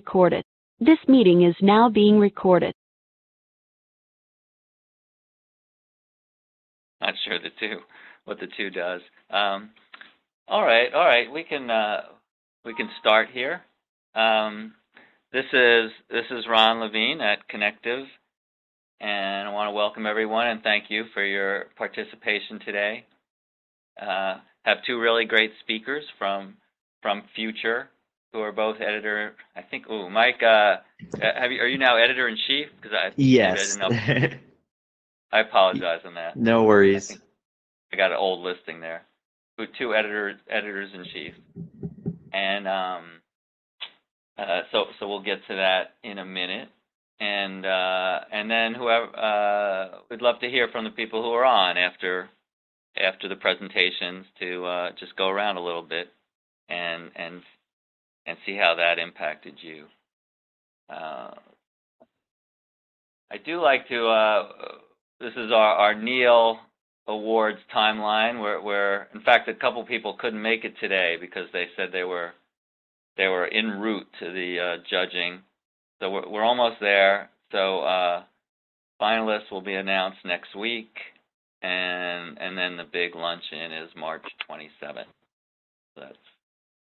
recorded. This meeting is now being recorded. Not sure the two, what the two does. Um, all right, all right, we can uh, we can start here. Um, this is this is Ron Levine at Connective, and I want to welcome everyone and thank you for your participation today. Uh, have two really great speakers from from Future, who are both editor. I think. Oh, Mike, uh, have you, are you now editor in chief? Because I Yes. I. I apologize on that. no worries. I got an old listing there. Two editors editors in chief, and um, uh, so so we'll get to that in a minute, and uh, and then whoever uh, we'd love to hear from the people who are on after after the presentations to uh, just go around a little bit and and and see how that impacted you. Uh, I do like to. Uh, this is our, our Neal Awards timeline, where, where in fact a couple people couldn't make it today because they said they were they were en route to the uh, judging. So we're, we're almost there. So uh, finalists will be announced next week, and and then the big luncheon is March 27th. So that's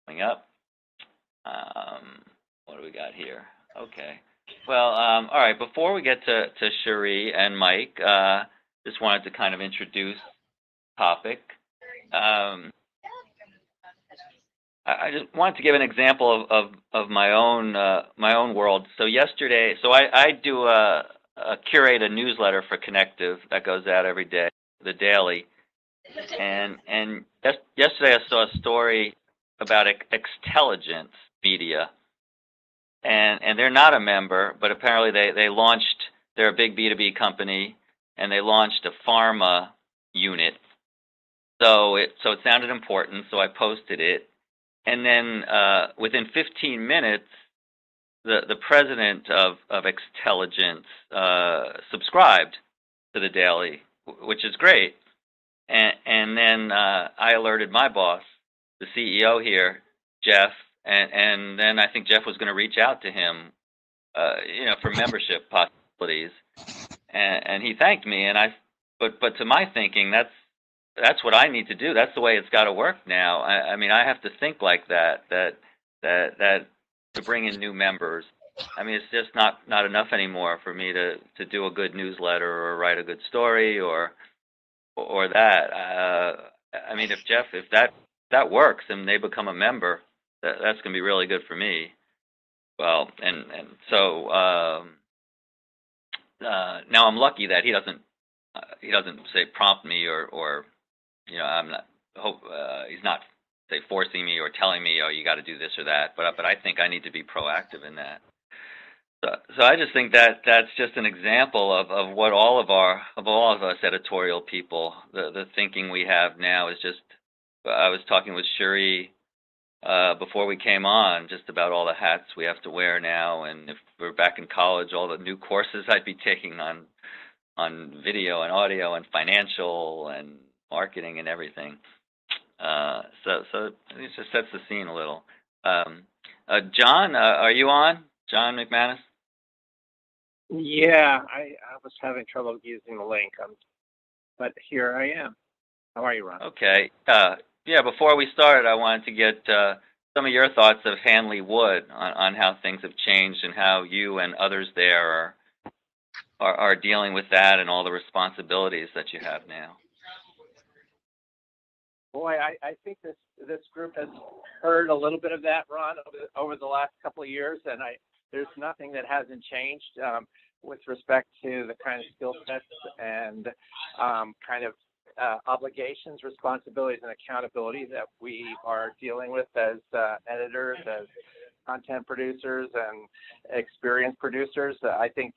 coming up. Um, what do we got here? Okay. Well, um, all right. Before we get to to Sherri and Mike, uh, just wanted to kind of introduce topic. Um, I, just wanted to give an example of of, of my own uh, my own world. So yesterday, so I I do a, a curate a newsletter for Connective that goes out every day, the daily, and and yes, yesterday I saw a story about Ex- Extelligence Media and and they're not a member, but apparently they they launched. They're a big B two B company, and they launched a pharma unit. So it so it sounded important, so I posted it, and then uh, within 15 minutes, the the president of of Extelligence uh, subscribed to the daily, which is great. And and then uh, I alerted my boss, the CEO here, Jeff, and and then I think Jeff was going to reach out to him, uh, you know, for membership possibilities, and, and he thanked me, and I, but but to my thinking, that's that's what I need to do. That's the way it's got to work now. I, I mean, I have to think like that. That that that to bring in new members. I mean, it's just not not enough anymore for me to to do a good newsletter or write a good story or or that. Uh, I mean, if Jeff, if that that works and they become a member, that, that's going to be really good for me. Well, and and so um, uh, now I'm lucky that he doesn't uh, he doesn't say prompt me or or you know I'm not hope uh, he's not say forcing me or telling me oh you got to do this or that. But but I think I need to be proactive in that. So, so I just think that that's just an example of, of what all of our of all of us editorial people the the thinking we have now is just I was talking with Sherri uh, before we came on just about all the hats we have to wear now, and if we're back in college, all the new courses I'd be taking on on video and audio and financial and marketing and everything. Uh, so so it just sets the scene a little. Um, uh, John, uh, are you on? John McManus. Yeah, I, I was having trouble using the link, um, but here I am. How are you, Ron? Okay. Yeah, before we started, I wanted to get uh, some of your thoughts of Hanley Wood on, on how things have changed and how you and others there are, are are dealing with that and all the responsibilities that you have now. Boy, I, I think this this group has heard a little bit of that, Ron, over, over the last couple of years, and I there's nothing that hasn't changed um, with respect to the kind of skill sets and um, kind of uh, obligations, responsibilities, and accountability that we are dealing with as uh, editors, as content producers, and experienced producers. Uh, I think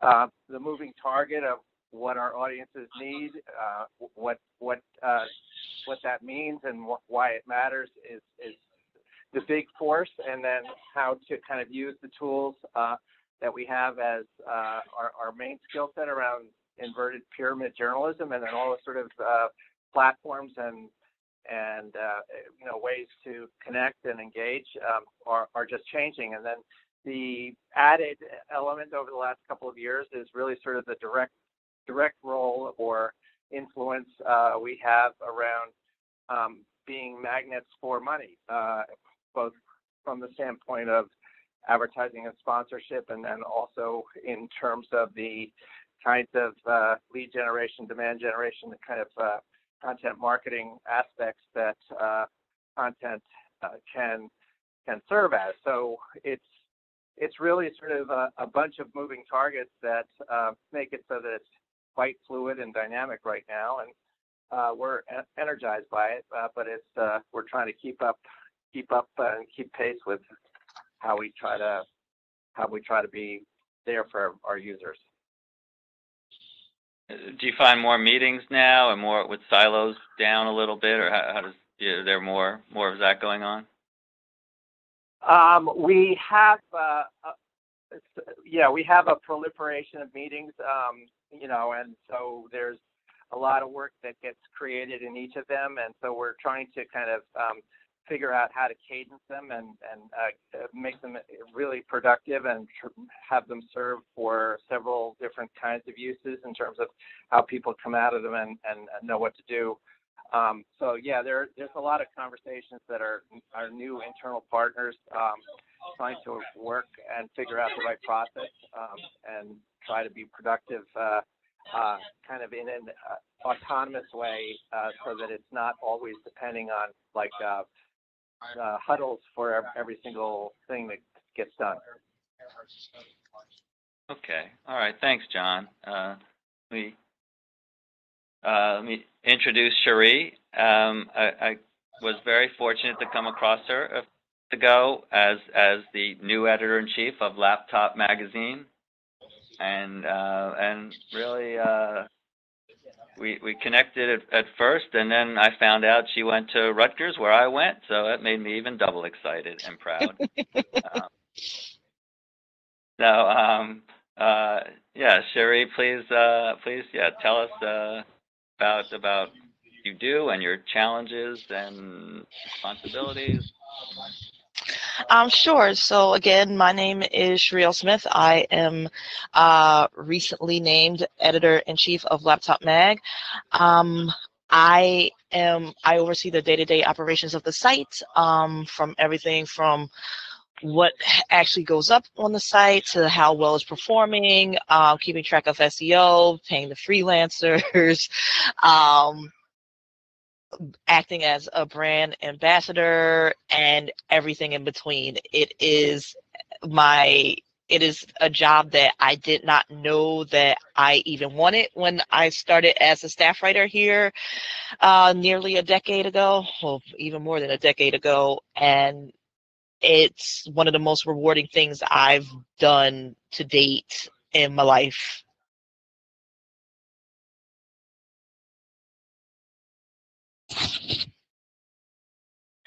uh, the moving target of what our audiences need, uh, what what uh, what that means, and wh- why it matters is is the big force, and then how to kind of use the tools that we have as our, our main skill set around inverted pyramid journalism, and then all the sort of uh, platforms and and uh, you know ways to connect and engage um, are are just changing. And then the added element over the last couple of years is really sort of the direct direct role or influence uh, we have around um, being magnets for money, uh, both from the standpoint of advertising and sponsorship, and then also in terms of the kinds of uh, lead generation, demand generation, the kind of uh, content marketing aspects that uh, content uh, can can serve as. So it's it's really sort of a, a bunch of moving targets that uh, make it so that it's quite fluid and dynamic right now, and uh, we're energized by it. But it's we're trying to keep up, keep up, and keep pace with how we try to how we try to be there for our users. Do you find more meetings now and more with silos down a little bit, or how, how does is there more more of that going on? Um, we have, uh, uh, yeah, we have a proliferation of meetings, um, you know, and so there's a lot of work that gets created in each of them, and so we're trying to kind of um, figure out how to cadence them and and uh, make them really productive and tr- have them serve for several different kinds of uses in terms of how people come out of them and and know what to do. Um, so yeah, there there's a lot of conversations that are our new internal partners um, trying to work and figure out the right process um, and try to be productive, uh, uh, kind of in an uh, autonomous way, uh, so that it's not always depending on like uh, huddles for ev- every single thing that gets done. Okay, all right, thanks, John. Uh, uh, let me introduce Sherri. Um, I, I was very fortunate to come across her a week ago as as the new editor in chief of Laptop Magazine, and uh, and really uh, we we connected at, at first, and then I found out she went to Rutgers, where I went, so that made me even double excited and proud. um, so um, uh, yeah, Sherri, please uh, please yeah tell us uh, about about you do and your challenges and responsibilities. Um, sure. So again, my name is Sherri L. Smith. I am uh, recently named editor-in-chief of Laptop Mag. Um, I am I oversee the day-to-day operations of the site, um, from everything from what actually goes up on the site to how well it's performing, uh, keeping track of SEO, paying the freelancers, um, acting as a brand ambassador and everything in between. It is my it is a job that I did not know that I even wanted when I started as a staff writer here uh, nearly a decade ago, well, even more than a decade ago. And it's one of the most rewarding things I've done to date in my life.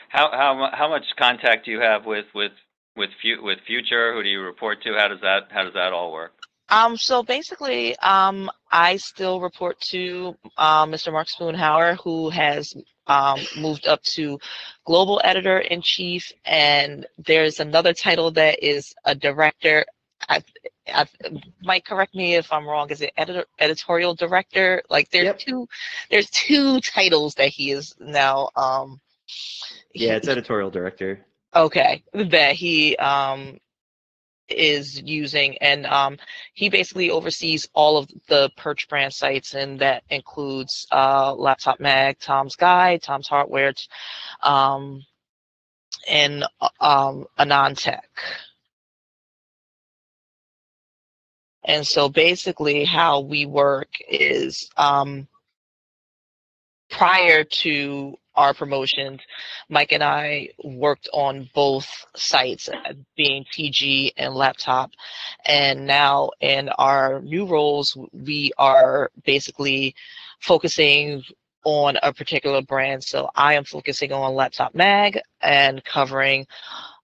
How how how much contact do you have with with with with Future? Who do you report to? How does that how does that all work? Um, so basically, um, I still report to uh, Mr. Mark Spoonauer, who has um, moved up to global editor in chief, and there's another title that is a director. I, I might correct me if I'm wrong. Is it editor, editorial director? Like there's Yep. two, there's two titles that he is now. Um, Yeah, it's editorial director. okay that he um is using and um he basically oversees all of the Purch brand sites and that includes uh laptop mag tom's guide tom's hardware um and uh, um AnandTech and so basically how we work is um prior to our promotions, Mike and I worked on both sites, uh, being TG and laptop. And now in our new roles, we are basically focusing on a particular brand. So I am focusing on Laptop Mag and covering,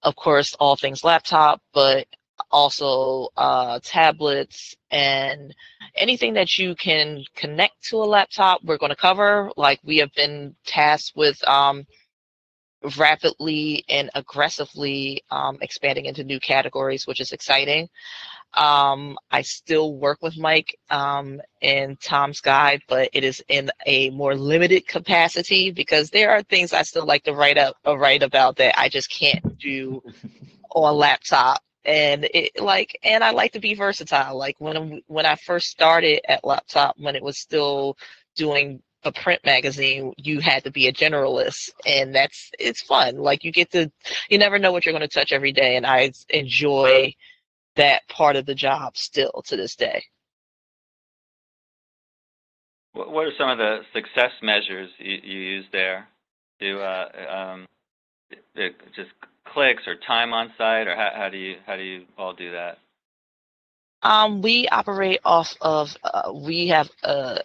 of course, all things laptop, but also uh, tablets and anything that you can connect to a laptop we're going to cover like we have been tasked with um, rapidly and aggressively um, expanding into new categories, which is exciting. Um, I still work with Mike um, in Tom's Guide, but it is in a more limited capacity because there are things I still like to write up or write about that I just can't do on a laptop. And it like, and I like to be versatile. Like when when I first started at laptop, when it was still doing a print magazine, you had to be a generalist, and that's it's fun. Like you get to, you never know what you're going to touch every day, and I enjoy that part of the job still to this day. What are some of the success measures you, you use there? Do uh, um, just clicks or time on site, or how, how do you how do you all do that? Um, we operate off of uh, we have a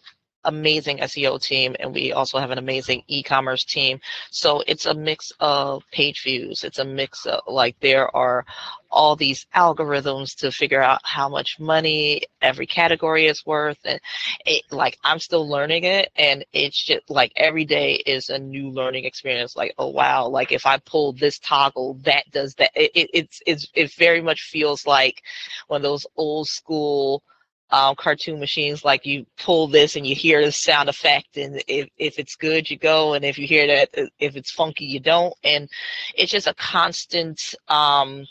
amazing SEO team and we also have an amazing e-commerce team. So it's a mix of page views. It's a mix of like there are all these algorithms to figure out how much money every category is worth and it like I'm still learning it and it's just like every day is a new learning experience like oh wow like if I pull this toggle that does that it, it it's it's it very much feels like one of those old school um, cartoon machines like you pull this and you hear the sound effect and if, if it's good you go and if you hear that uh, if it's funky you don't. And it's just a constant um,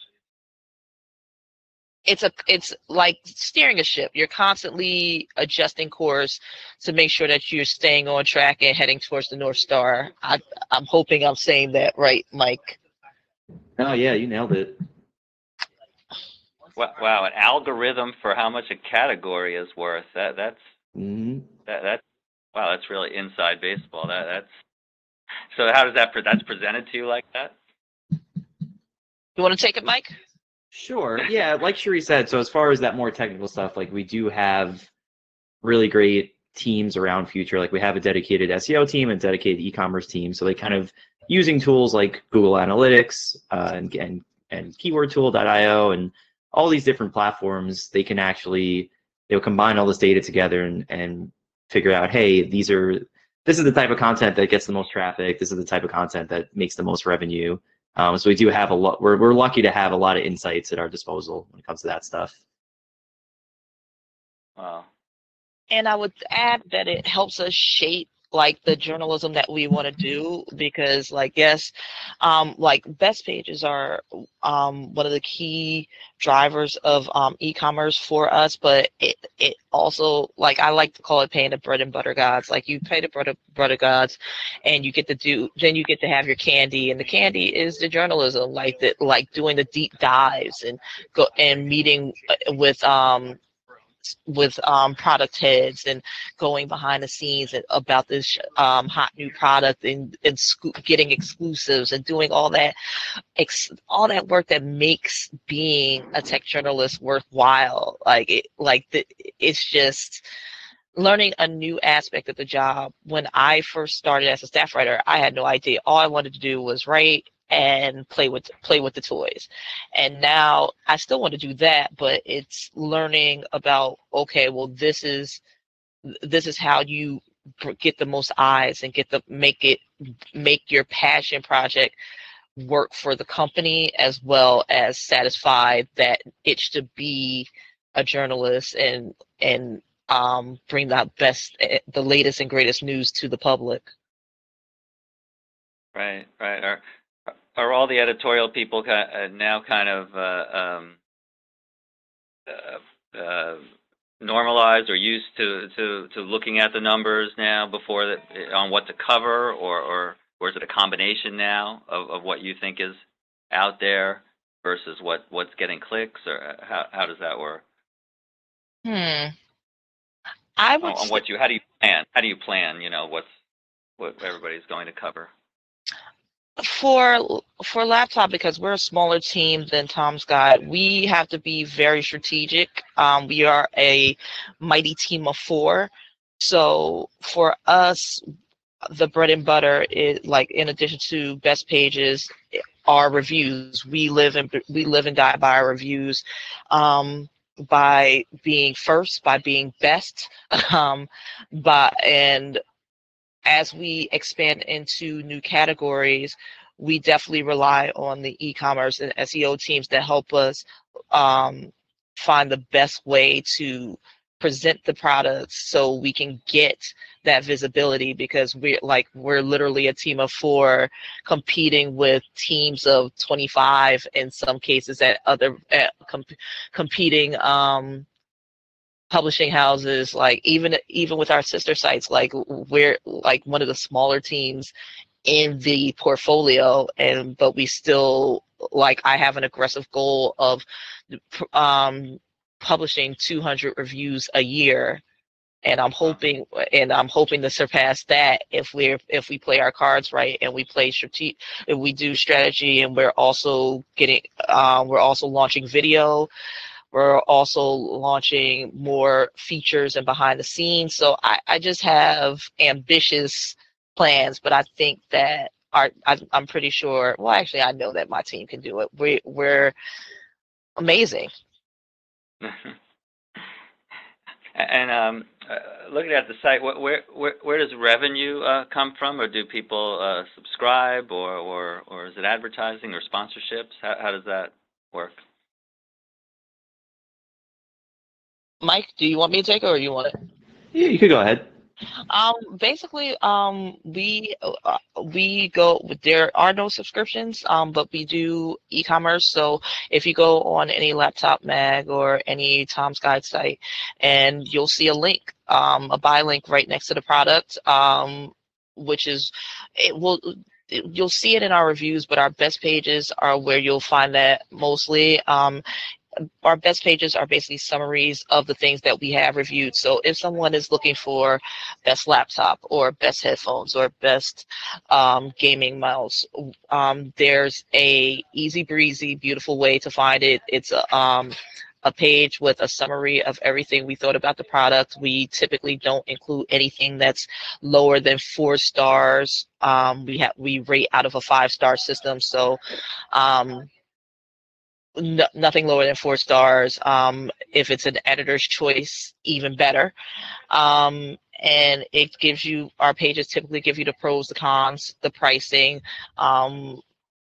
it's a it's like steering a ship. You're constantly adjusting course to make sure that you're staying on track and heading towards the north star. I, i'm hoping i'm saying that right mike. Oh yeah you nailed it Wow, an algorithm for how much a category is worth. That that's mm-hmm. that that's wow, that's really inside baseball. That that's so. How does that that's presented to you like that? You want to take it, Mike? Sure. Yeah, like Sherri said. So as far as that more technical stuff, like we do have really great teams around future. Like we have a dedicated SEO team and dedicated e-commerce team. So they kind of using tools like Google Analytics uh, and, and and KeywordTool.io and all these different platforms, they can actually they'll combine all this data together and, and figure out, hey, these are this is the type of content that gets the most traffic. This is the type of content that makes the most revenue. Um, so we do have a lot. We're we're lucky to have a lot of insights at our disposal when it comes to that stuff. Wow. And I would add that it helps us shape like the journalism that we want to do because like yes um like best pages are um one of the key drivers of um e-commerce for us but it it also like i like to call it paying the bread and butter gods. Like you pay the bread and butter gods and you get to do then you get to have your candy and the candy is the journalism like the like doing the deep dives and go and meeting uh, with um with um, product heads and going behind the scenes about this um, hot new product and, and getting exclusives and doing all that ex- all that work that makes being a tech journalist worthwhile. Like it like the, it's just learning a new aspect of the job. When i first started as a staff writer i had no idea. All i wanted to do was write and play with play with the toys. And now i still want to do that but it's learning about okay well this is this is how you get the most eyes and get the make it make your passion project work for the company as well as satisfy that itch to be a journalist and and um, bring the best eh, the latest and greatest news to the public. Right right Our are all the editorial people uh, now kind of uh, um, uh, uh, normalized or used to, to, to looking at the numbers now before that on what to cover, or, or, or is it a combination now of, of what you think is out there versus what, what's getting clicks, or uh, how, how does that work? Hmm. I would. On, on what you, how do you plan? How do you plan? You know, what's what everybody's going to cover? For for laptop because we're a smaller team than Tom's got, we have to be very strategic. Um, we are a mighty team of four. So for us the bread and butter is like in addition to best pages our reviews. We live and we live and die by our reviews um, by being first by being best. Um, by and as we expand into new categories, we definitely rely on the e-commerce and SEO teams to help us um, find the best way to present the products so we can get that visibility because we're like we're literally a team of four competing with teams of 25 in some cases at other at comp- competing um publishing houses like even even with our sister sites like we're like one of the smaller teams in the portfolio and but we still like i have an aggressive goal of um publishing 200 reviews a year. And I'm hoping and I'm hoping to surpass that if we're if we play our cards right and we play strategy if we do strategy and we're also getting um, we're also launching video we're also launching more features and behind the scenes. So I, I just have ambitious plans but I think that our I, I'm pretty sure well actually I know that my team can do it. We we're amazing. And um, uh, looking at the site, where where where does revenue uh, come from, or do people uh, subscribe, or, or or is it advertising or sponsorships? How how does that work? Mike, do you want me to take it or you want it? Yeah, you could go ahead. Um, basically, um, we uh, we go. There are no subscriptions, um, but we do e-commerce. So if you go on any laptop mag or any Tom's Guide site, and you'll see a link, um, a buy link right next to the product, um, which is it will you'll see it in our reviews, but our best pages are where you'll find that mostly. Um, our best pages are basically summaries of the things that we have reviewed. So if someone is looking for best laptop or best headphones or best um, gaming mouse, um, there's a easy breezy, beautiful way to find it. It's a, um, a page with a summary of everything we thought about the product. We typically don't include anything that's lower than four stars. Um, we have we rate out of a five star system, so um, no, nothing lower than four stars. Um, if it's an editor's choice, even better. Um, and it gives you our pages typically give you the pros, the cons, the pricing, um,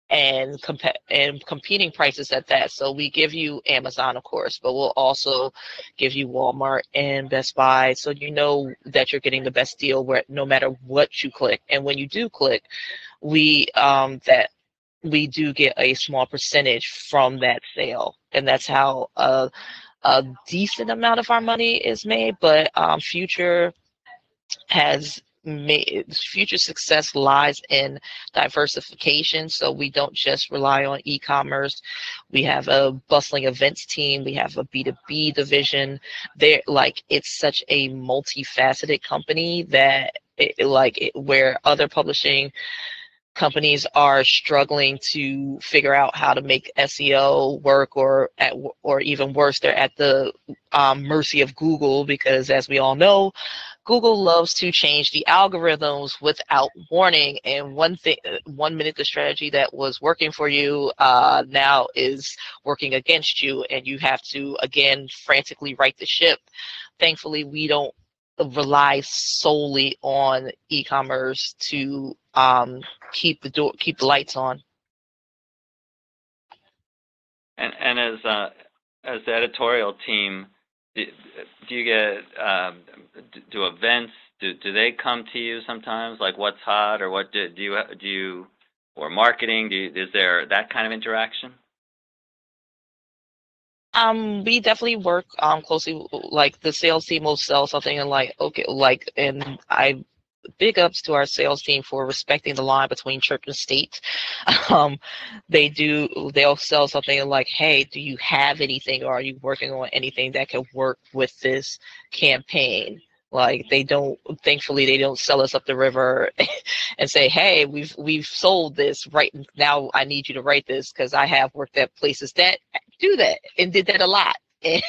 and comp- and competing prices at that. So we give you Amazon, of course, but we'll also give you Walmart and Best Buy, so you know that you're getting the best deal where no matter what you click. And when you do click, we um, that we do get a small percentage from that sale, and that's how a, a decent amount of our money is made. But um, future has made future success lies in diversification so we don't just rely on e-commerce we have a bustling events team we have a b2b division there like it's such a multifaceted company that it, like it, where other publishing companies are struggling to figure out how to make SEO work, or at, or even worse, they're at the um, mercy of Google because, as we all know, Google loves to change the algorithms without warning. And one thing, one minute the strategy that was working for you uh, now is working against you, and you have to again frantically right the ship. Thankfully, we don't rely solely on e-commerce to um, keep the door, keep the lights on. And and as uh, as the editorial team, do, do you get um, do events? Do do they come to you sometimes? Like what's hot or what do, do you do you or marketing? Do you, is there that kind of interaction? Um, we definitely work um closely. Like the sales team will sell something and like okay, like and I big ups to our sales team for respecting the line between church and state. Um, they do they'll sell something like, hey, do you have anything or are you working on anything that can work with this campaign? Like they don't thankfully they don't sell us up the river and say, Hey, we've we've sold this right now I need you to write this because I have worked at places that do that and did that a lot.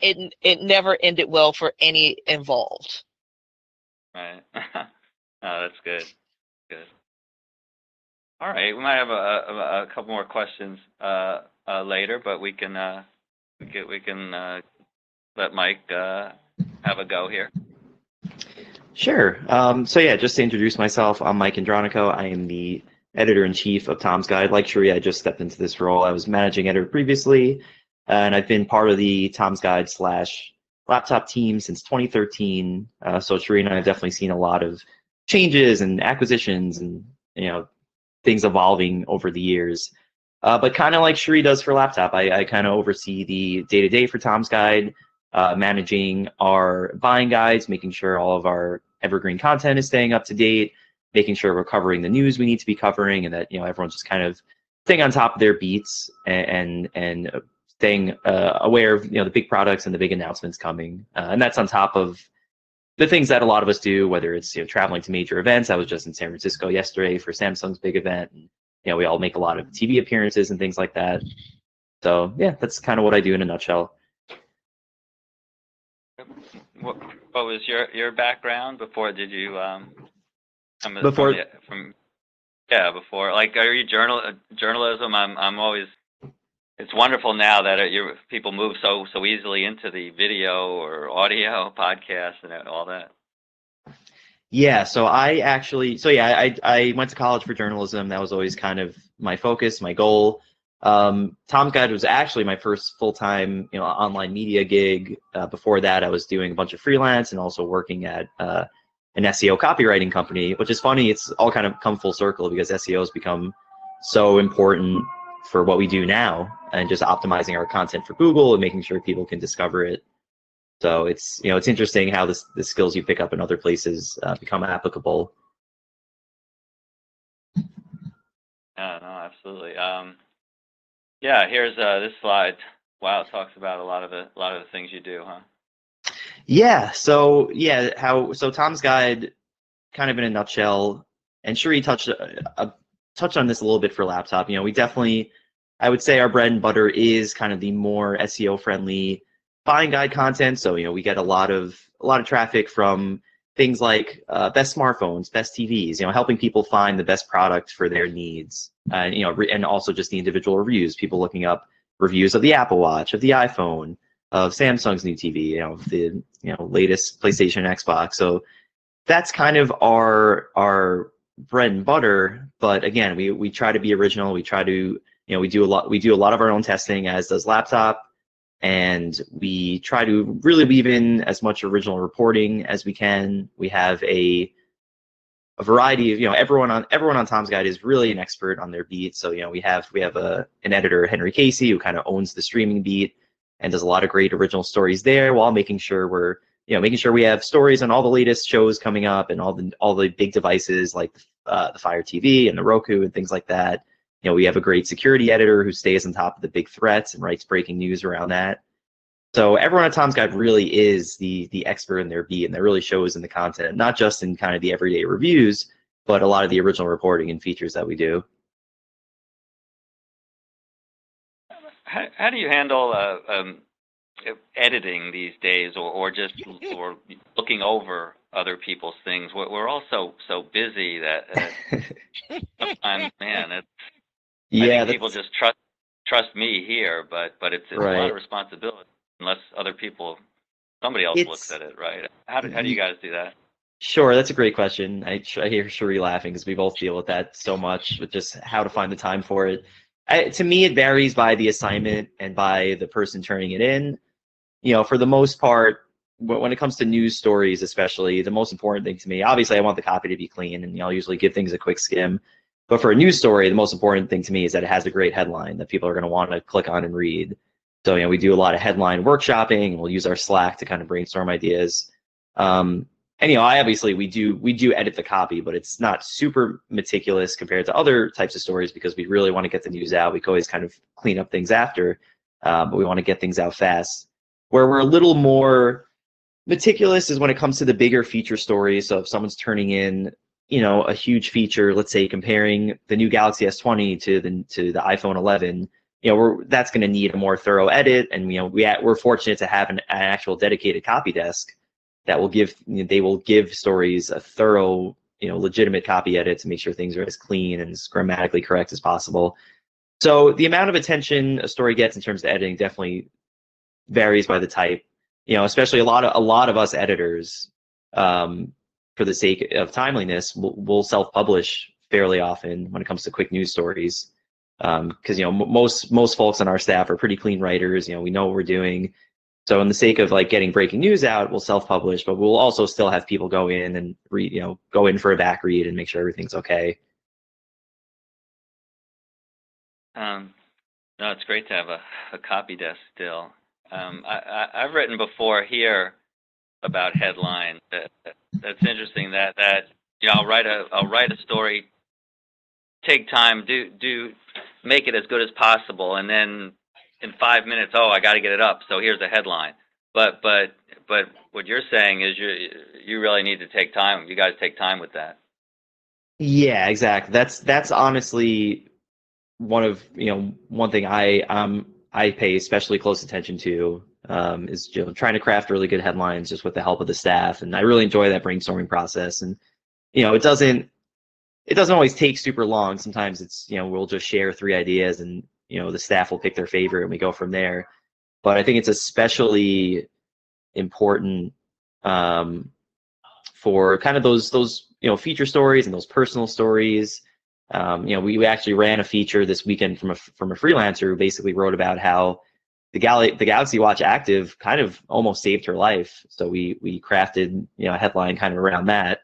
It it never ended well for any involved. Right. oh, that's good. Good. All right. We might have a, a, a couple more questions uh, uh, later, but we can uh, we can, we can uh, let Mike uh, have a go here. Sure. Um, so yeah, just to introduce myself, I'm Mike Andronico. I am the editor in chief of Tom's Guide. Like Sherri, I just stepped into this role. I was managing editor previously, and I've been part of the Tom's Guide slash laptop team since 2013. Uh, so Sherri and I have definitely seen a lot of changes and acquisitions and you know things evolving over the years. Uh, but kind of like Sherri does for laptop, I, I kind of oversee the day to day for Tom's Guide, uh, managing our buying guides, making sure all of our evergreen content is staying up to date, making sure we're covering the news we need to be covering, and that you know everyone's just kind of staying on top of their beats and and, and staying uh, aware of you know the big products and the big announcements coming. Uh, and that's on top of the things that a lot of us do, whether it's you know traveling to major events. I was just in San Francisco yesterday for Samsung's big event, and you know we all make a lot of TV appearances and things like that. So yeah, that's kind of what I do in a nutshell. What, what was your your background before? Did you um come Before- from, from yeah before like are you journal uh, journalism? I'm I'm always it's wonderful now that it, you people move so so easily into the video or audio podcast and all that. Yeah, so I actually, so yeah, I I went to college for journalism. That was always kind of my focus, my goal. Um, Tom's Guide was actually my first full time, you know, online media gig. Uh, before that, I was doing a bunch of freelance and also working at uh, an SEO copywriting company. Which is funny. It's all kind of come full circle because SEO has become so important for what we do now, and just optimizing our content for Google and making sure people can discover it. So it's you know it's interesting how this the skills you pick up in other places uh, become applicable. Yeah, no, absolutely. Um, yeah, here's uh, this slide. Wow, it talks about a lot of the a lot of the things you do, huh? Yeah. So yeah, how so Tom's Guide, kind of in a nutshell, and Sherri touched uh, uh, touched on this a little bit for laptop. You know, we definitely, I would say our bread and butter is kind of the more SEO friendly buying guide content. So you know, we get a lot of a lot of traffic from things like uh, best smartphones, best TVs. You know, helping people find the best product for their needs, and you know, re- and also just the individual reviews. People looking up reviews of the Apple Watch, of the iPhone, of Samsung's new TV, you know, the you know latest PlayStation, Xbox. So that's kind of our our bread and butter. But again, we we try to be original. We try to you know we do a lot we do a lot of our own testing, as does Laptop, and we try to really weave in as much original reporting as we can. We have a a variety of you know everyone on everyone on Tom's Guide is really an expert on their beat. So you know we have we have a an editor Henry Casey who kind of owns the streaming beat and does a lot of great original stories there while making sure we're you know making sure we have stories on all the latest shows coming up and all the all the big devices like uh, the Fire TV and the Roku and things like that. You know we have a great security editor who stays on top of the big threats and writes breaking news around that. So everyone at Tom's Guide really is the the expert in their beat, and that really shows in the content, not just in kind of the everyday reviews, but a lot of the original reporting and features that we do. How, how do you handle uh, um, editing these days, or, or just or looking over other people's things? We're, we're all so so busy that uh, sometimes, man, it's, I yeah, think people just trust trust me here, but but it's, it's a lot of responsibility unless other people, somebody else It's- looks at it, right? How do how do you guys do that? Sure, that's a great question. I, I hear Sherri laughing because we both deal with that so much, with just how to find the time for it. I, to me, it varies by the assignment and by the person turning it in. You know, for the most part, when it comes to news stories, especially, the most important thing to me, obviously, I want the copy to be clean, and you know, I'll usually give things a quick skim. But for a news story, the most important thing to me is that it has a great headline that people are going to want to click on and read. So, you know, we do a lot of headline workshopping. We'll use our Slack to kind of brainstorm ideas. Um, and you know, I obviously we do we do edit the copy, but it's not super meticulous compared to other types of stories because we really want to get the news out. We can always kind of clean up things after, uh, but we want to get things out fast. Where we're a little more meticulous is when it comes to the bigger feature stories. So if someone's turning in, you know, a huge feature, let's say comparing the new Galaxy S20 to the to the iPhone 11, you know, we're that's going to need a more thorough edit, and you know, we we're fortunate to have an, an actual dedicated copy desk that will give you know, they will give stories a thorough, you know, legitimate copy edit to make sure things are as clean and as grammatically correct as possible. So the amount of attention a story gets in terms of editing definitely varies by the type. You know, especially a lot of a lot of us editors, um, for the sake of timeliness, will, will self-publish fairly often when it comes to quick news stories. Because you know m- most most folks on our staff are pretty clean writers. You know we know what we're doing. So in the sake of like getting breaking news out, we'll self-publish, but we'll also still have people go in and read, you know, go in for a back read and make sure everything's okay. Um, no, it's great to have a, a copy desk still. Um, I, I, I've written before here about headlines. That, that, that's interesting. That that you know, I'll write a I'll write a story, take time, do do make it as good as possible, and then in five minutes, oh, I got to get it up. So here's a headline. But but but what you're saying is you you really need to take time. You guys take time with that. Yeah, exactly. That's that's honestly one of you know one thing I um I pay especially close attention to um, is you know, trying to craft really good headlines just with the help of the staff, and I really enjoy that brainstorming process. And you know, it doesn't it doesn't always take super long. Sometimes it's you know we'll just share three ideas, and you know the staff will pick their favorite, and we go from there. But I think it's especially important um, for kind of those those you know feature stories and those personal stories um, you know, we, we actually ran a feature this weekend from a from a freelancer who basically wrote about how the Gal- the Galaxy Watch Active kind of almost saved her life. So we we crafted you know a headline kind of around that.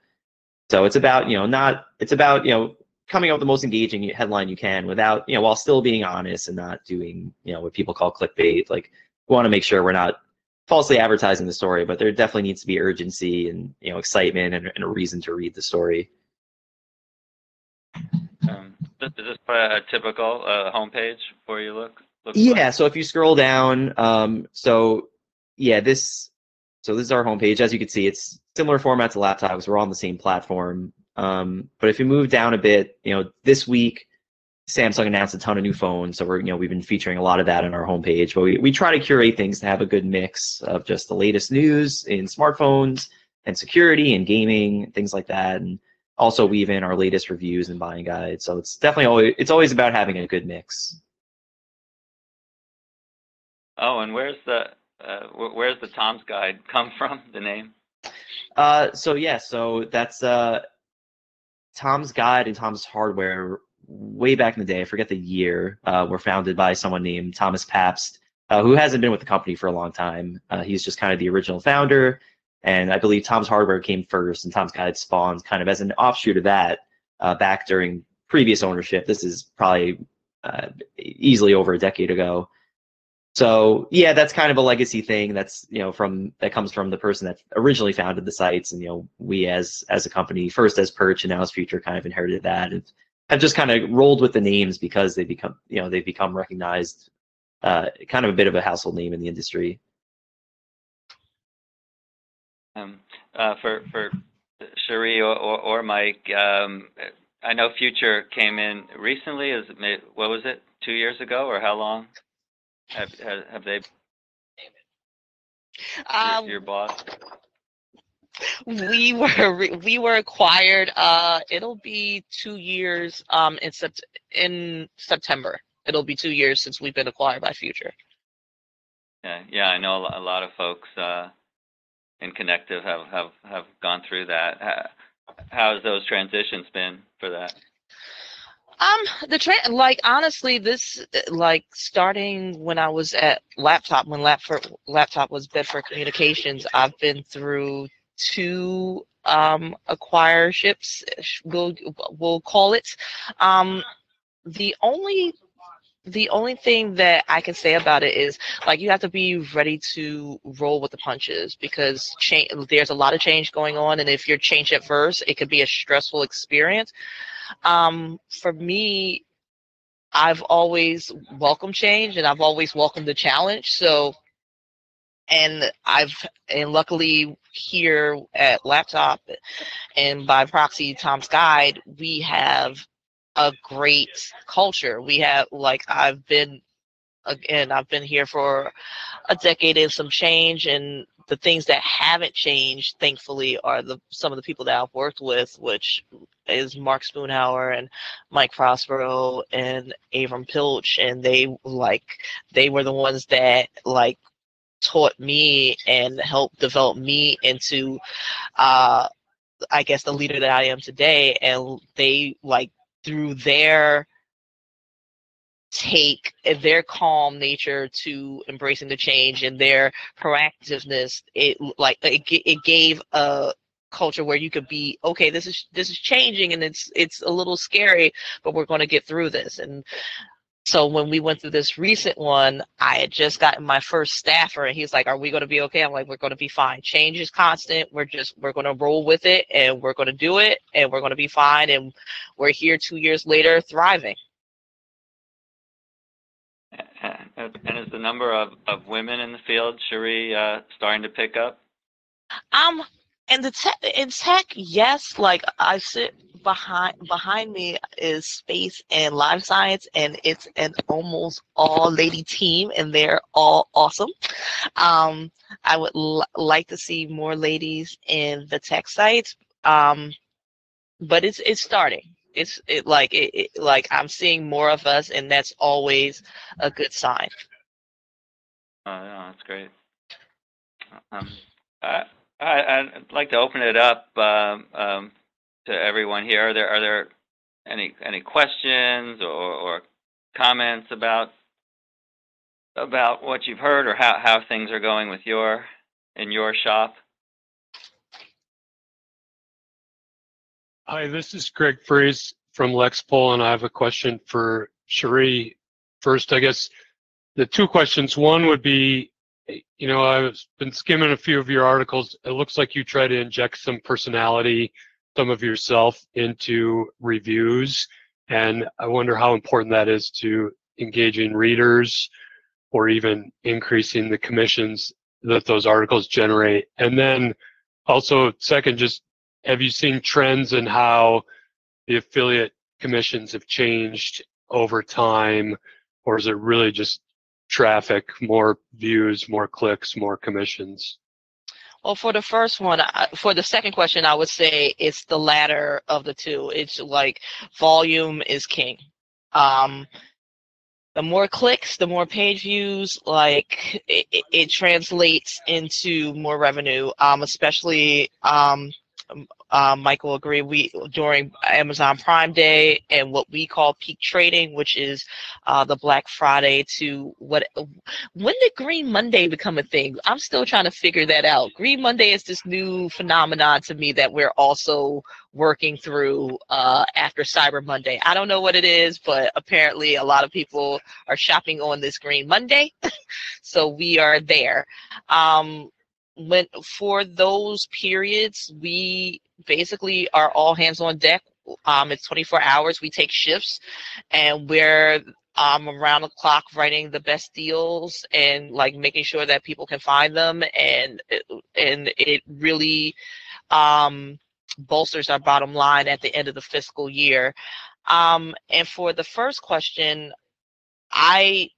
So it's about you know not it's about you know coming up with the most engaging headline you can without you know while still being honest and not doing you know what people call clickbait. Like we want to make sure we're not falsely advertising the story, but there definitely needs to be urgency and you know excitement and, and a reason to read the story. Is this a typical uh, homepage where you look? look Yeah, like? so if you scroll down, um, so yeah, this so this is our homepage. As you can see, it's similar format to laptops. We're all on the same platform. Um, but if you move down a bit, you know, this week Samsung announced a ton of new phones, so we're you know we've been featuring a lot of that on our homepage. But we, we try to curate things to have a good mix of just the latest news in smartphones and security and gaming, things like that, and also weave in our latest reviews and buying guides. So it's definitely always it's always about having a good mix. Oh, and where's the uh, where's the Tom's Guide come from? The name? Uh, so yeah, so that's uh, Tom's Guide and Tom's Hardware. Way back in the day, I forget the year, uh, were founded by someone named Thomas Pabst, uh, who hasn't been with the company for a long time. Uh, he's just kind of the original founder, and I believe Tom's Hardware came first, and Tom's Guide spawned kind of as an offshoot of that uh, back during previous ownership. This is probably uh, easily over a decade ago. So yeah, that's kind of a legacy thing. That's you know from that comes from the person that originally founded the sites, and you know we as as a company, first as Purch and now as Future, kind of inherited that and have just kind of rolled with the names because they become you know they've become recognized, uh, kind of a bit of a household name in the industry. Um, uh, for for Sherri or, or, or Mike, um, I know Future came in recently. Is it, may- what was it? Two years ago, or how long? Have have, have they Um, your, your boss? we were re- we were acquired. Uh, it'll be two years. Um, in sept- in September. It'll be two years since we've been acquired by Future. Yeah, yeah. I know a lo- a lot of folks uh, in Connective have have have gone through that. How, how's those transitions been for that? Um, the tra- like honestly, this like starting when I was at laptop when laptop laptop was Bedford Communications. I've been through two um acquireships. sh- We'll we'll call it. Um, the only the only thing that I can say about it is like you have to be ready to roll with the punches because change there's a lot of change going on and if you're change adverse it could be a stressful experience um, for me, I've always welcomed change and I've always welcomed the challenge. So, and I've, and luckily here at Laptop and by proxy Tom's Guide, we have a great culture. We have, like, I've been, again, I've been here for a decade and some change and the things that haven't changed thankfully are the some of the people that I've worked with which is Mark Spoonauer and Mike Prospero and Avram Pilch, and they like they were the ones that like taught me and helped develop me into uh I guess the leader that I am today and they like through their take and their calm nature to embracing the change and their proactiveness it like eh, it, it gave a culture where you could be okay this is this is changing and it's it's a little scary but we're going to get through this. And so when we went through this recent one i had just gotten my first staffer and he's like are we going to be okay? I'm like we're going to be fine. Change is constant. We're just we're going to roll with it and we're going to do it and we're going to be fine and we're here two years later thriving. And and is the number of, of women in the field, Sherri, uh, starting to pick up? Um, and the tech in tech, yes. Like I sit behind behind me is space and life science, and it's an almost all lady team, and they're all awesome. Um, I would l- like to see more ladies in the tech sites. Um, but it's it's starting. It's it like it, it like I'm seeing more of us, and that's always a good sign. Oh, yeah, that's great. Um, I, I, I'd like to open it up um, um, to everyone here. Are there are there any any questions or, comments about about what you've heard or how, how things are going with your in your shop? Hi, this is Greg Friese from Lexipol, and I have a question for Sherri. First, I guess the two questions. One would be, you know, I've been skimming a few of your articles. It looks like you try to inject some personality, some of yourself into reviews, and I wonder how important that is to engaging readers or even increasing the commissions that those articles generate. And then also, second, just have you seen trends in how the affiliate commissions have changed over time, or is it really just traffic, more views, more clicks, more commissions? Well, for the first one, for the second question, I would say it's the latter of the two. It's like volume is king. Um, the more clicks, the more page views, like it, it, translates into more revenue. Um, especially um, um, Michael agree. We during Amazon Prime Day and what we call peak trading, which is uh, the Black Friday to what? When did Green Monday become a thing? I'm still trying to figure that out. Green Monday is this new phenomenon to me that we're also working through uh, after Cyber Monday. I don't know what it is, but apparently a lot of people are shopping on this Green Monday, so we are there. Um, when for those periods, we basically are all hands on deck. Um, it's 24 hours. We take shifts, and we're um, around the clock writing the best deals and like making sure that people can find them, and and it really um, bolsters our bottom line at the end of the fiscal year. Um, and for the first question, I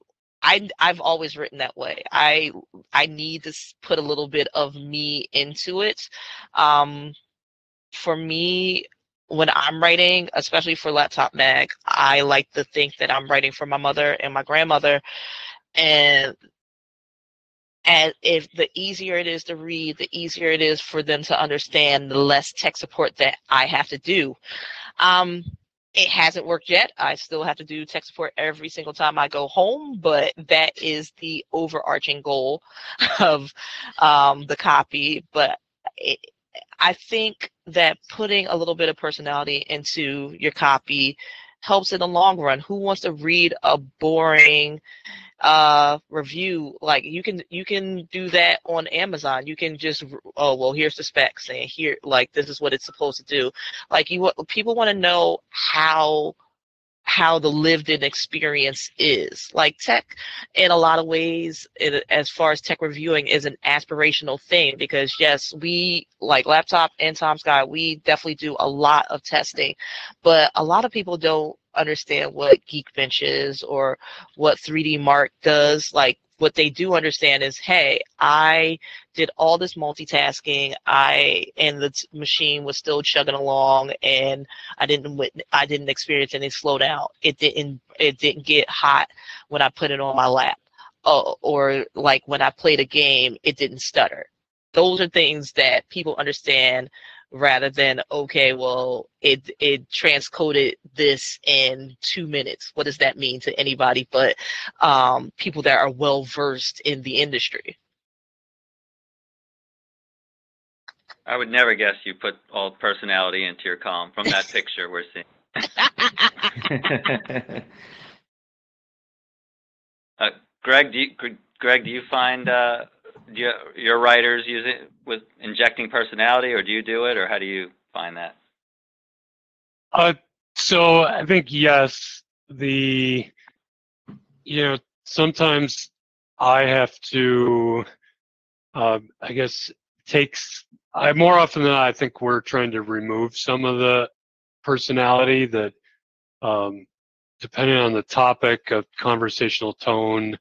I I've always written that way. I I need to put a little bit of me into it. Um, for me, when I'm writing, especially for Laptop Mag, I like to think that I'm writing for my mother and my grandmother, and and if the easier it is to read, the easier it is for them to understand, the less tech support that I have to do. Um, it hasn't worked yet. I still have to do tech support every single time I go home, but that is the overarching goal of um, the copy. But it, I think that putting a little bit of personality into your copy helps in the long run. Who wants to read a boring uh review? Like you can you can do that on amazon. You can just oh well here's the specs and here like this is what it's supposed to do. Like you people want to know how how the lived in experience is like tech in a lot of ways it, as far as tech reviewing is an aspirational thing because yes we like laptop and Tom's Guide we definitely do a lot of testing but a lot of people don't understand what Geekbench is or what 3D Mark does. Like what they do understand is, hey, I did all this multitasking. I and the machine was still chugging along, and I didn't wit- I didn't experience any slowdown. It didn't it didn't get hot when I put it on my lap. Oh, or like when I played a game, it didn't stutter. Those are things that people understand rather than okay, well, it it transcoded this in two minutes. What does that mean to anybody but um, people that are well versed in the industry? I would never guess you put all personality into your column from that picture we're seeing. Uh, Greg, do you, Greg, do you find uh, do you, your writers use it with injecting personality, or do you do it, or how do you find that? Uh, so I think yes, the you know sometimes I have to, uh, I guess takes. I more often than not, I think we're trying to remove some of the personality that, um, depending on the topic of conversational tone,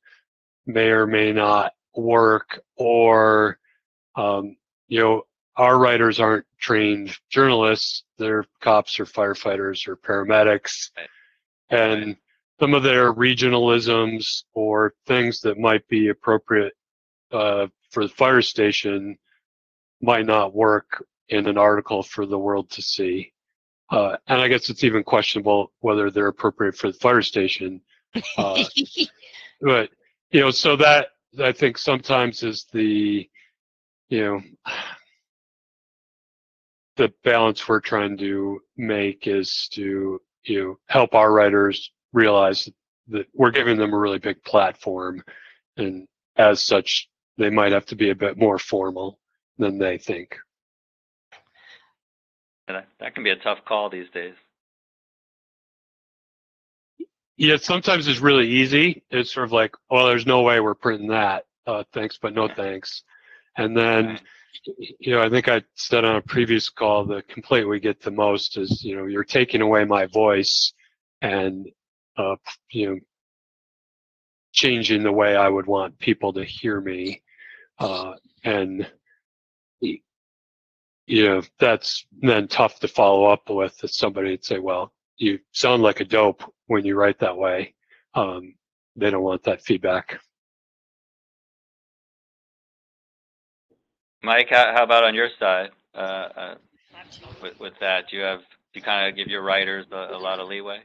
may or may not work, or um, you know our writers aren't trained journalists. They're cops or firefighters or paramedics. And some of their regionalisms or things that might be appropriate uh, for the fire station might not work in an article for the world to see. Uh, and i guess it's even questionable whether they're appropriate for the fire station uh, but you know so that i think sometimes is the you know the balance we're trying to make is to you know help our writers realize that we're giving them a really big platform and as such they might have to be a bit more formal than they think. And that, that can be a tough call these days. yeah sometimes it's really easy. It's sort of like well there's no way we're printing that. Uh, thanks but no thanks. And then you know i think i said on a previous call the complaint we get the most is you know you're taking away my voice and uh, you know changing the way i would want people to hear me. Uh, and you know that's then tough to follow up with that somebody would say well you sound like a dope when you write that way um, they don't want that feedback Mike, how, how about on your side uh, uh, with, with that? Do you have do you kind of give your writers a, a lot of leeway?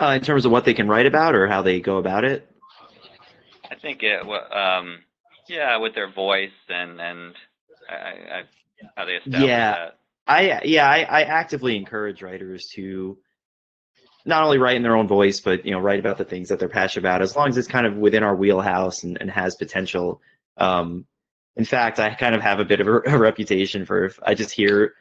uh, in terms of what they can write about or how they go about it. I think it. wa- Um, yeah, with their voice and and I, I, I- how they establish Yeah. that. I yeah, I, I actively encourage writers to not only write in their own voice, but you know, write about the things that they're passionate about, as long as it's kind of within our wheelhouse and, and has potential. Um, in fact, I kind of have a bit of a, a reputation for if I just hear, if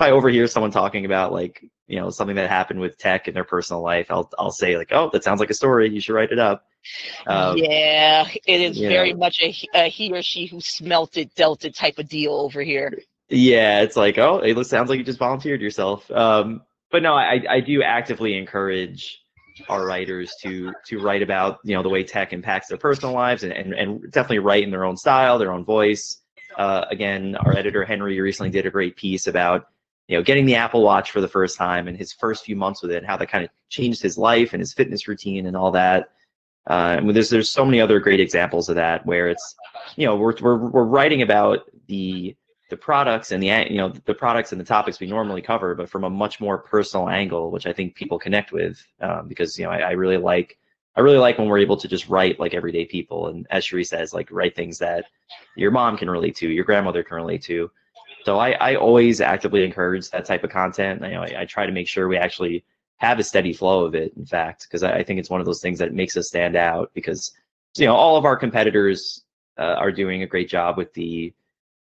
I overhear someone talking about like you know something that happened with tech in their personal life, I'll I'll say like, oh, that sounds like a story. You should write it up. Um, yeah, it is very know. much a, he- a he or she who smelt it, dealt it type of deal over here. Yeah, it's like, oh, it sounds like you just volunteered yourself. Um, but no, I, I do actively encourage our writers to to write about you know the way tech impacts their personal lives and, and, and definitely write in their own style, their own voice. Uh, again, our editor Henry recently did a great piece about you know getting the Apple Watch for the first time and his first few months with it, and how that kind of changed his life and his fitness routine and all that. Uh, and there's there's so many other great examples of that where it's you know we're we're, we're writing about the the products and the you know the products and the topics we normally cover, but from a much more personal angle, which I think people connect with um, because you know I, I really like I really like when we're able to just write like everyday people, and as Sherri says, like write things that your mom can relate to, your grandmother can relate to. So I, I always actively encourage that type of content. You know, I, I try to make sure we actually have a steady flow of it. In fact, because I, I think it's one of those things that makes us stand out. Because you know all of our competitors uh, are doing a great job with the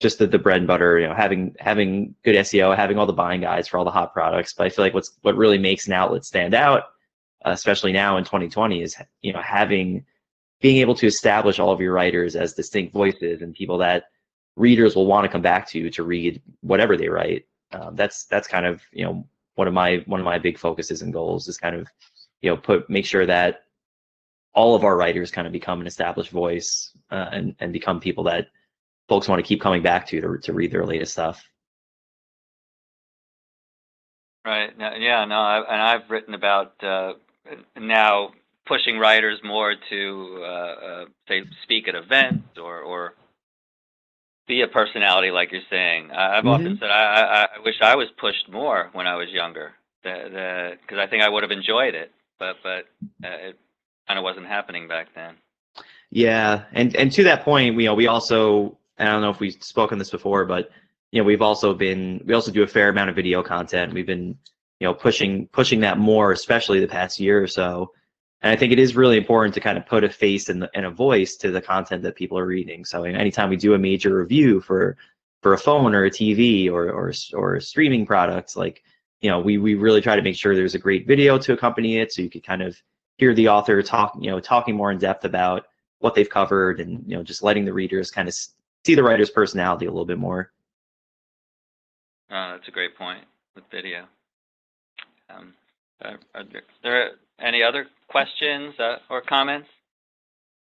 just the, the bread and butter, you know, having having good SEO, having all the buying guides for all the hot products. But I feel like what's what really makes an outlet stand out, uh, especially now in 2020, is you know having being able to establish all of your writers as distinct voices and people that readers will want to come back to to read whatever they write. Um, that's that's kind of you know one of my one of my big focuses and goals is kind of you know put make sure that all of our writers kind of become an established voice uh, and and become people that folks want to keep coming back to to, to read their latest stuff. Right. Yeah. No. I, and I've written about uh, now pushing writers more to uh, uh, say speak at events or or be a personality like you're saying. I, I've often said I, I I wish I was pushed more when I was younger, the because I think I would have enjoyed it, but but uh, it kind of wasn't happening back then. Yeah, and and to that point, you know, we also I don't know if we've spoken this before, but you know, we've also been we also do a fair amount of video content. We've been you know pushing pushing that more, especially the past year or so. And I think it is really important to kind of put a face and, and a voice to the content that people are reading. So anytime we do a major review for for a phone or a TV or or or streaming product, like you know, we we really try to make sure there's a great video to accompany it, so you could kind of hear the author talk, you know, talking more in depth about what they've covered, and you know, just letting the readers kind of see the writer's personality a little bit more. Uh, that's a great point with video. Um, are, are there, there any other questions uh, or comments?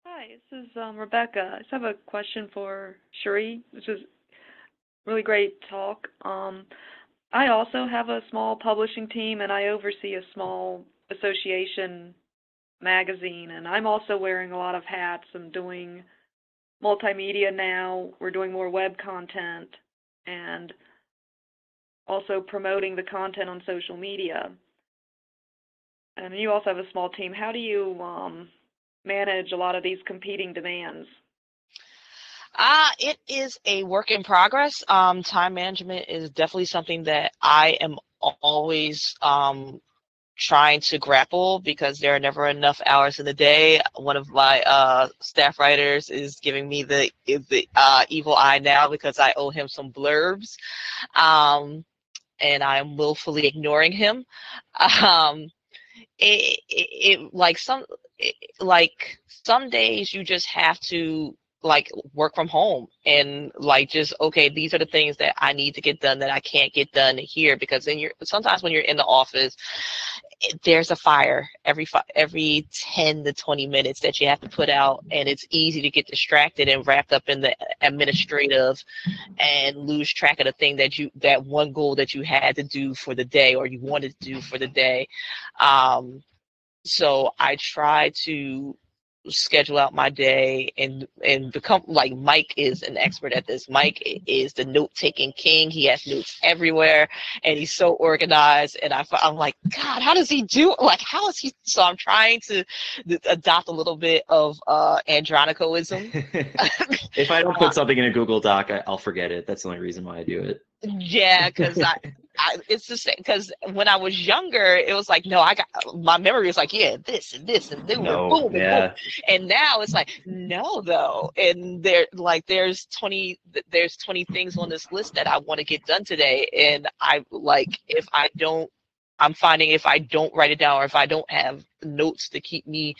Hi, this is um, Rebecca. I just have a question for Sherri. This is really great talk. Um, I also have a small publishing team, and I oversee a small association magazine, and I'm also wearing a lot of hats. I'm doing multimedia now. We're doing more web content, and also promoting the content on social media. And you also have a small team. How do you um, manage a lot of these competing demands? Uh, it is a work in progress. Um, time management is definitely something that I am always um, trying to grapple because there are never enough hours in the day. One of my uh, staff writers is giving me the the uh, evil eye now because I owe him some blurbs, um, and I'm willfully ignoring him. Um, it, it, it like some it, like some days you just have to like work from home and like just okay these are the things that i need to get done that i can't get done here because then you're sometimes when you're in the office there's a fire every every 10 to 20 minutes that you have to put out and it's easy to get distracted and wrapped up in the administrative and lose track of the thing that you that one goal that you had to do for the day or you wanted to do for the day. Um, so i try to schedule out my day and and become like Mike is an expert at this. Mike is the note taking king. He has notes everywhere and he's so organized. And I, I'm like, God, how does he do? Like, how is he? So I'm trying to adopt a little bit of uh, Andronicoism. if I don't put something in a Google Doc, I, I'll forget it. That's the only reason why I do it. Yeah, because I, I, it's the same. Because when I was younger, it was like, no, I got my memory is like, yeah, this and this and then No, boom, and yeah. boom. And now it's like, no, though. And there, like, there's twenty, there's twenty things on this list that I want to get done today, and I like if I don't. I'm finding if I don't write it down or if I don't have notes to keep me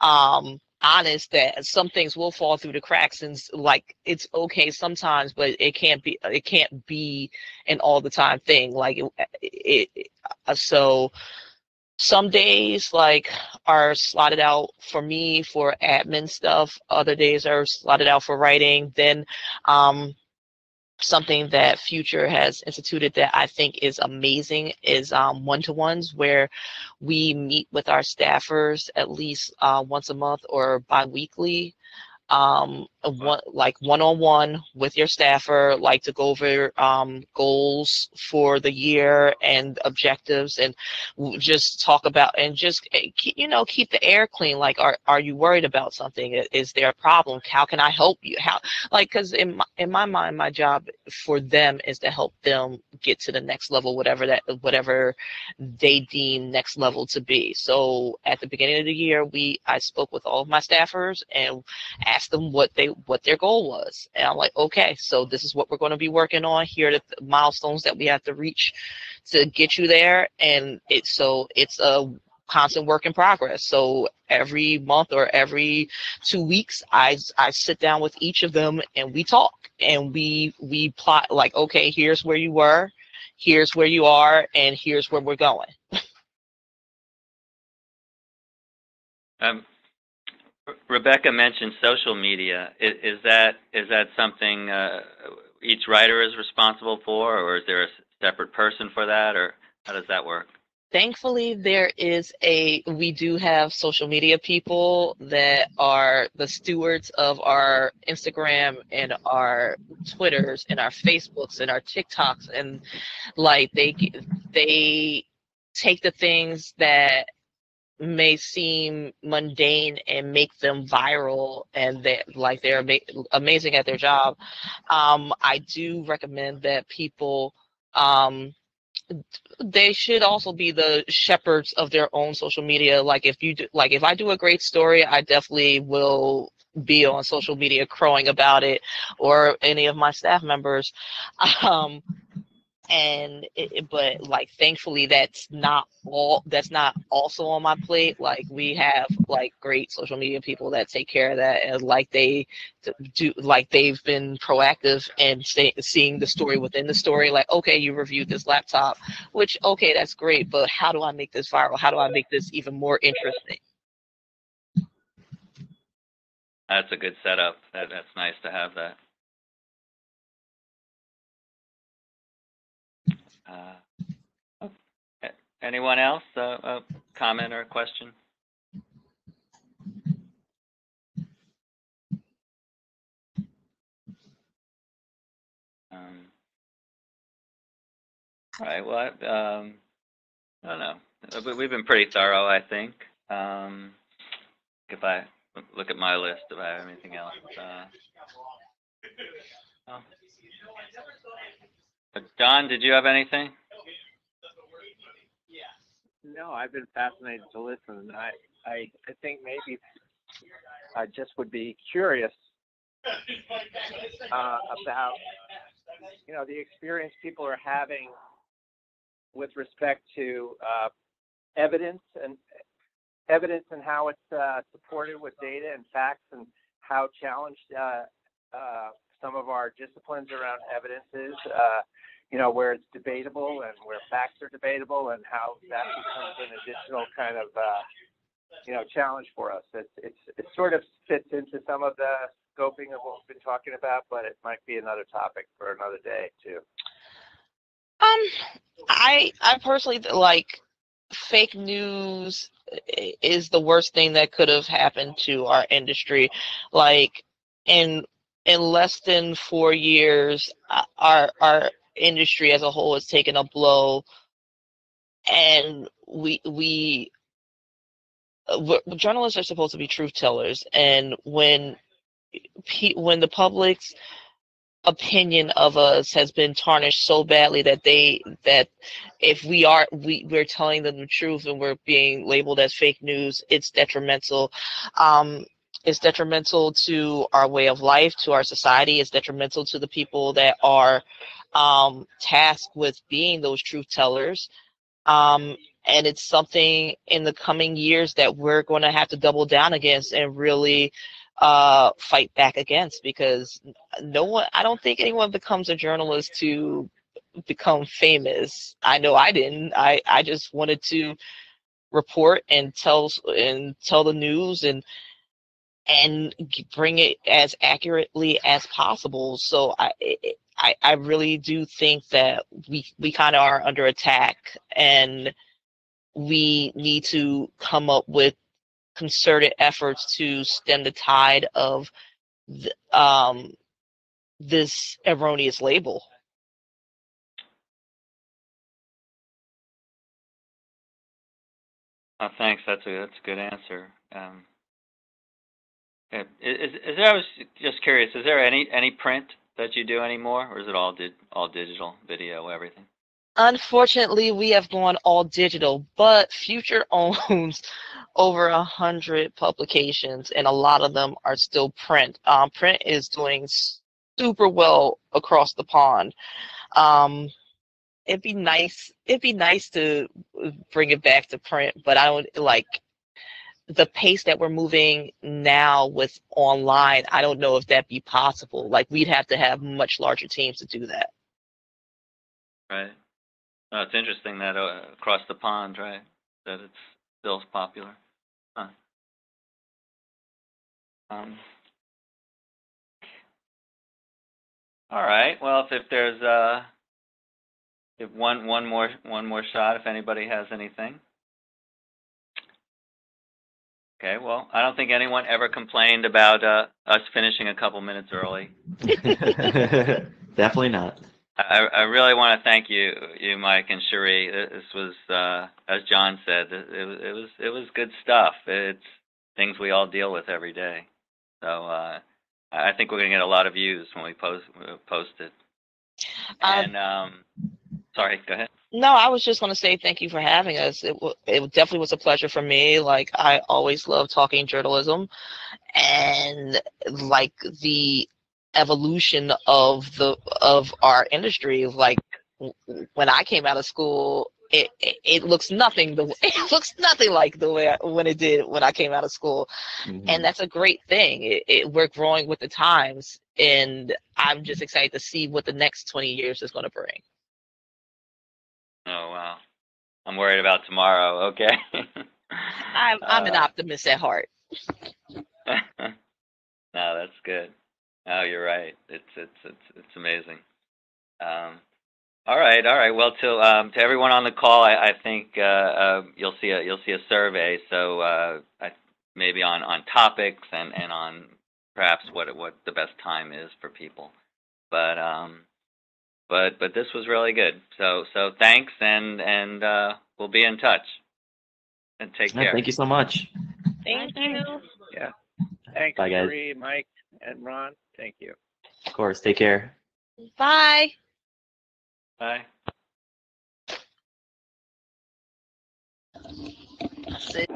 um honest that some things will fall through the cracks and like it's okay sometimes but it can't be it can't be an all the time thing like it, it, it uh, so some days like are slotted out for me for admin stuff other days are slotted out for writing then um something that future has instituted that i think is amazing is um, one-to-ones where we meet with our staffers at least uh, once a month or bi-weekly um one like one-on-one with your staffer like to go over um goals for the year and objectives and just talk about and just eh, you know keep the air clean like are are you worried about something? Is there a problem? How can i help you? How like because in my, in my mind my job for them is to help them get to the next level whatever that whatever they deem next level to be. So at the beginning of the year we i spoke with all of my staffers and asked them what they what their goal was. And i'm like okay so this is what we're going to be working on. Here are the milestones that we have to reach to get you there. And it's so it's a constant work in progress. So every month or every two weeks i i sit down with each of them and we talk. And we we plot like okay here's where you were here's where you are and here's where we're going. Um, Rebecca mentioned social media. Is, is that is that something uh, each writer is responsible for, or is there a separate person for that, or how does that work? thankfully there is a we do have social media people that are the stewards of our instagram and our twitters and our facebooks and our tiktoks and like they they take the things that may seem mundane and make them viral and they like they're ama- amazing at their job um, i do recommend that people um, they should also be the shepherds of their own social media. Like if you do like if i do a great story i definitely will be on social media crowing about it or any of my staff members. Um and it, but like thankfully that's not all that's not also on my plate like we have like great social media people that take care of that and like they do like they've been proactive and say, seeing the story within the story like okay you reviewed this laptop which okay that's great but how do i make this viral how do i make this even more interesting That's a good setup. That, that's nice to have that. Uh. Anyone else? Uh, a comment or a question? Um, all right. Well, I- um, I don't know. Uh, we- We've been pretty thorough, I think. Um, if I look at my list, if I have anything else. Uh, oh. Uh, Don, did you have anything? No, I've been fascinated to listen. I, I, I think maybe I just would be curious uh, about, you know, the experience people are having with respect to uh, evidence and evidence and how it's uh, supported with data and facts and how challenged uh, uh, some of our disciplines around evidence is. You know, where it's debatable and where facts are debatable and how that becomes an additional kind of, uh, you know, challenge for us. It's, it's, it sort of fits into some of the scoping of what we've been talking about, but it might be another topic for another day too. Um, I I personally like fake news is the worst thing that could have happened to our industry. Like in in less than four years, uh, our our industry as a whole has taken a blow, and we we uh, journalists are supposed to be truth tellers, and when when the public's opinion of us has been tarnished so badly that they that if we are we we're telling them the truth and we're being labeled as fake news it's detrimental. Um it's detrimental to our way of life to our society it's detrimental to the people that are um tasked with being those truth tellers. Um and it's something in the coming years that we're going to have to double down against and really uh fight back against because no one i don't think anyone becomes a journalist to become famous. I know i didn't. I i just wanted to report and tell and tell the news and and bring it as accurately as possible so i i i really do think that we we kind of are under attack and we need to come up with concerted efforts to stem the tide of um, this erroneous label. Oh, thanks. That's a that's a good answer. Um, is is there? I was just curious. Is there any any print that you do anymore, or is it all did all digital video everything? Unfortunately, we have gone all digital, but Future owns over a hundred publications, and a lot of them are still print. Um, print is doing super well across the pond. Um, it'd be nice. It'd be nice to uh, bring it back to print, but I don't like the pace that we're moving now with online. I don't know if that'd be possible. Like we'd have to have much larger teams to do that. Right. Oh, it's interesting that uh, across the pond, right? That it's still popular. Huh. Um. All right. Well, if, if there's uh Give one one more one more shot if anybody has anything. Okay, well, I don't think anyone ever complained about uh, us finishing a couple minutes early. Definitely not. I, I really want to thank you, you Mike and Sherri. This was, uh, as John said, it, it was it was good stuff. It's things we all deal with every day. So uh, I think we're gonna get a lot of views when we post post it. Um, And um, sorry, go ahead. No, I was just going to say thank you for having us. It w- it definitely was a pleasure for me. Like I always love talking journalism, and like the evolution of the of our industry. Like when I came out of school, it it, it looks nothing the it looks nothing like the way I, when it did when I came out of school, Mhm. and that's a great thing. It, it, we're growing with the times, and I'm just excited to see what the next 20 years is going to bring. Oh wow, I'm worried about tomorrow. Okay. I'm I'm an Uh, optimist at heart. no, that's good. No, you're right. It's it's it's it's amazing. Um, all right, all right. Well, to um, to everyone on the call, I, I think uh, uh, you'll see a you'll see a survey. So uh, I, maybe on on topics and and on perhaps what what the best time is for people. But um, but but this was really good. So so thanks and and uh, we'll be in touch. And take Yeah, care. thank you so much. Thank Bye, you. Yeah. Thanks, Bye, guys. Sherri, Mike, and Ron. Thank you. Of course. Take care. Bye. Bye. That's it.